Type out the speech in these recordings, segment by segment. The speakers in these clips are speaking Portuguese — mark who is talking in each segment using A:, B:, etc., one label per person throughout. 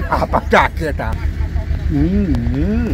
A: กอาปากจากเกิดอะ
B: อื
A: ม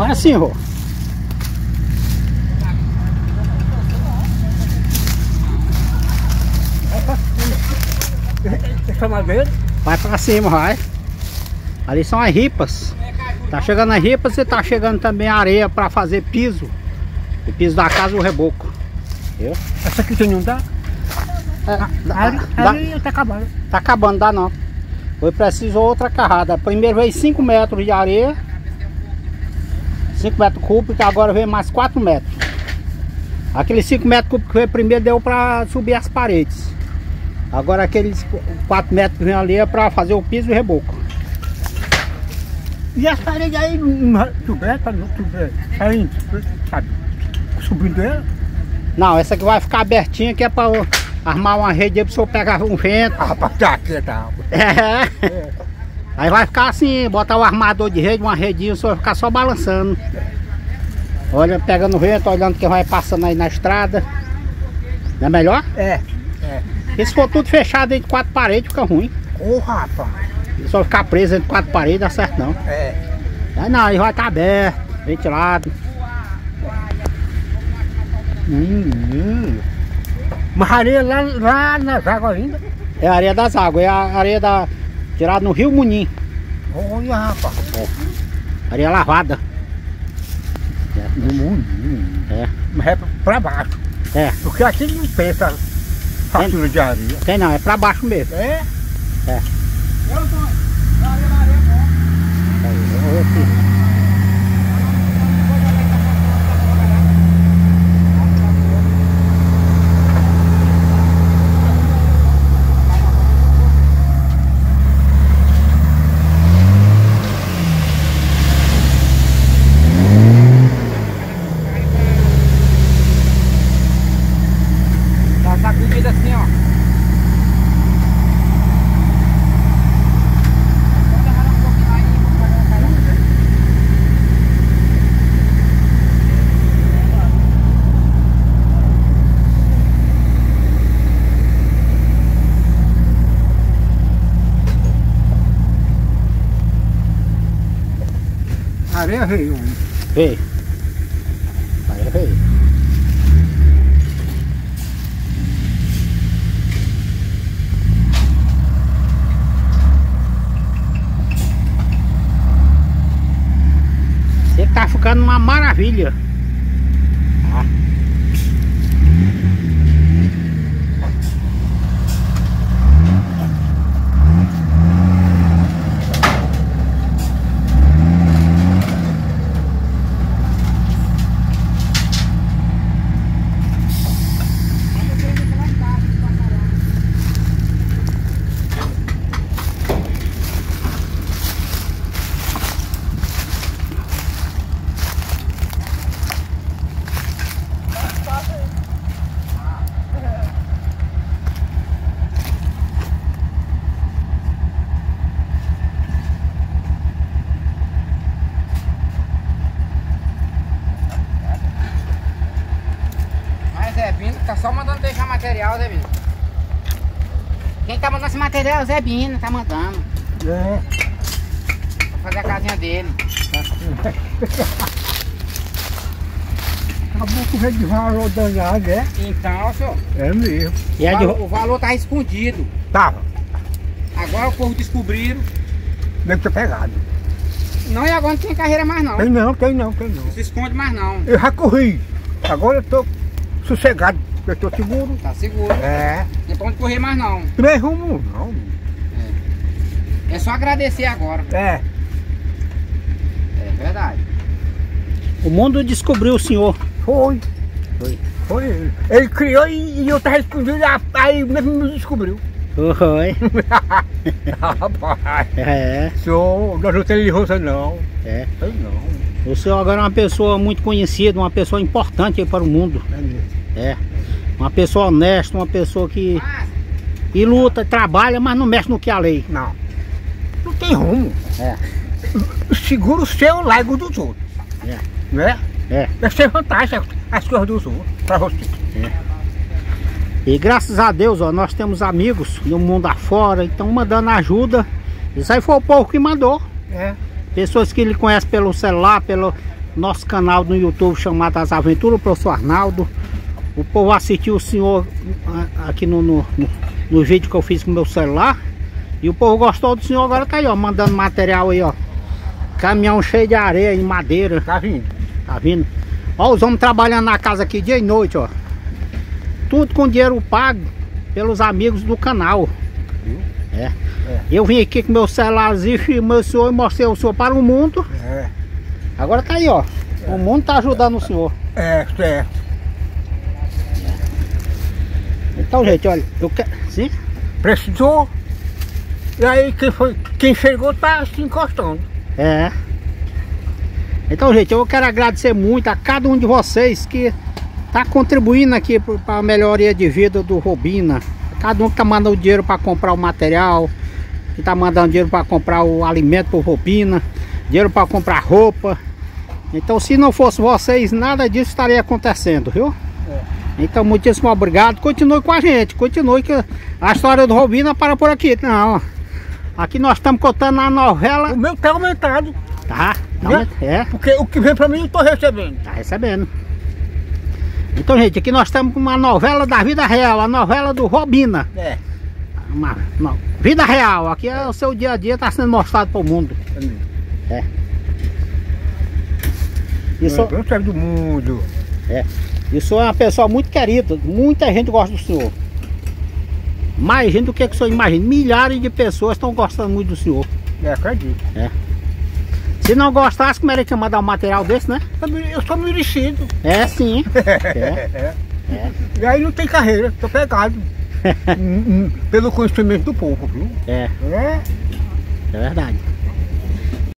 B: Agora sim, Rô. Vai pra cima, vai. Ali são as ripas. Tá chegando as ripas e tá chegando também a areia pra fazer piso. O piso da casa o reboco. Viu?
A: Essa aqui você não dá?
B: É, dá-
A: ali tá acabando.
B: tá acabando, dá não. Foi preciso outra carrada. Primeiro veio 5 metros de areia. 5 metros cúbicos, agora veio mais 4 metros. Aqueles 5 metros cúbicos que veio primeiro deu pra subir as paredes. Agora aqueles 4 metros que vem ali é pra fazer o piso e o reboco.
A: E as paredes aí não souber, tá não souber. Aí, sabe? Subindo ela.
B: Não, essa aqui vai ficar abertinha que é eu armar uma rede aí pra senhor pegar um vento.
A: Ah, rapaz, tá aqui, tá.
B: É. Aí vai ficar assim, botar o armador de rede, uma redinha, o senhor vai ficar só balançando. Olha, pegando o vento, olhando quem vai passando aí na estrada. Não é melhor?
A: É.
B: Porque se for tudo fechado entre quatro paredes, fica ruim.
A: Ô, rapaz.
B: Se só ficar preso entre quatro paredes, dá certo não.
A: É.
B: Aí não, aí vai estar aberto, ventilado.
A: Hum, hum. Mas areia lá, lá nas águas ainda.
B: É a areia das águas, é a areia da. Tirada no Rio Munim.
A: Olha, rapaz.
B: Areia lavada.
A: No mundo.
B: É.
A: Mas é pra baixo.
B: É,
A: Porque aqui não pensa fatura de areia.
B: tem não, é pra baixo mesmo.
A: É?
B: É. Olha aqui.
A: Tá Areia veio.
B: Veio. Aí veio. Você tá ficando uma maravilha.
C: Só mandando deixar material, né, Bino? Quem tá mandando esse material é o Zé Bino, tá mandando.
A: É.
C: Pra fazer a casinha dele.
A: Acabou com o de valor danado, é?
C: Então, senhor,
A: É mesmo.
B: E
C: o,
B: de,
C: valor, o valor tá escondido.
A: Tava.
C: Agora o povo descobriram.
A: Deve ter pegado.
C: Não, e agora não tem carreira mais não.
A: Tem não, tem não, tem não.
C: Não se esconde mais não.
A: Eu já corri. Agora eu tô sossegado. Eu tô seguro.
C: Tá seguro.
A: É.
C: Não tem pra onde correr mais não.
A: Não é rumo, não.
C: É só agradecer agora.
A: É.
C: É verdade.
B: o mundo descobriu o senhor.
A: Foi.
B: Foi.
A: Foi ele. Ele criou e, e eu tava escondido, aí mesmo me descobriu.
B: Oi.
A: Rapaz.
B: É,
A: Sou, nós não temos roça não.
B: é.
A: Sei não.
B: O senhor agora é uma pessoa muito conhecida, uma pessoa importante aí para o mundo.
A: É mesmo.
B: É. Uma pessoa honesta, uma pessoa que, que luta, trabalha, mas não mexe no que é a lei.
A: Não. Não tem rumo.
B: É.
A: Segura o seu largo dos outros.
B: É.
A: Né?
B: É.
A: Deve ser vantagem as coisas dos outros. Pra você.
B: E graças a Deus, ó, nós temos amigos no mundo afora, então mandando ajuda. Isso aí foi o povo que mandou.
A: É.
B: Pessoas que ele conhece pelo celular, pelo nosso canal no YouTube chamado As Aventuras, o professor Arnaldo. O povo assistiu o senhor ah, aqui no, no, no, vídeo que eu fiz com o meu celular. E o povo gostou do senhor, agora tá aí, ó, mandando material aí, ó. Caminhão cheio de areia e madeira,
A: Tá vindo.
B: tá vindo? Ó, os homens trabalhando na casa aqui dia e noite, ó. Tudo com dinheiro pago pelos amigos do canal. É.
A: É.
B: Eu vim aqui com meu celularzinho, filmei o senhor e mostrei o senhor para o mundo.
A: É.
B: Agora tá aí, ó. O mundo tá ajudando o senhor.
A: É, certo.
B: Então, gente, olha, eu quero. Sim?
A: Precisou. E aí quem, foi, quem chegou tá se encostando.
B: É. Então, gente, eu quero agradecer muito a cada um de vocês que tá contribuindo aqui para a melhoria de vida do Robina. Cada um que tá mandando dinheiro para comprar o material, que tá mandando dinheiro para comprar o alimento pro Robina, dinheiro para comprar roupa. Então, se não fosse vocês, nada disso estaria acontecendo, viu? Então, muitíssimo obrigado. Continue com a gente, continue que a história do Robina para por aqui. Não, aqui nós estamos contando a novela
A: O meu tá aumentado.
B: Tá, tá
A: Né?
B: é,
A: Porque o que vem pra mim eu tô recebendo.
B: tá recebendo. Então, gente, aqui nós estamos com uma novela da vida real, a novela do Robina.
A: É.
B: Uma, não, vida real, aqui é o seu dia a dia, está sendo mostrado para o mundo.
A: é mesmo.
B: Isso,
A: saio do mundo.
B: Isso é uma pessoa muito querida, muita gente gosta do senhor. Mais gente do que, que o senhor imagina. Milhares de pessoas estão gostando muito do senhor.
A: É, acredito.
B: Se não gostasse, como era que ia mandar um material desse, né?
A: Eu me- Eu sou merecido.
B: É sim. É.
A: É. E aí não tem carreira, tô pegado. Hum, hum, Pelo conhecimento do povo, viu?
B: É,
A: É.
B: é verdade.